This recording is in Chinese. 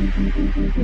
嗯嗯嗯嗯嗯。